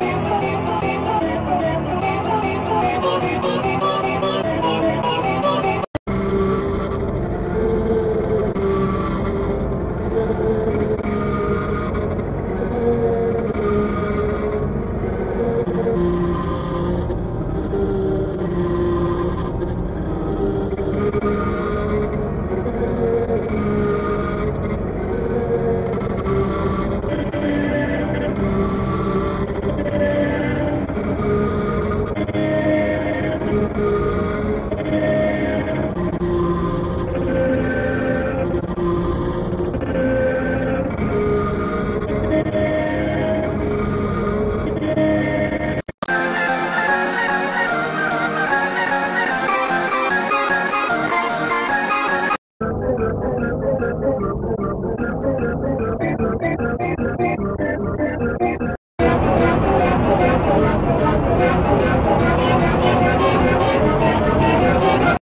you.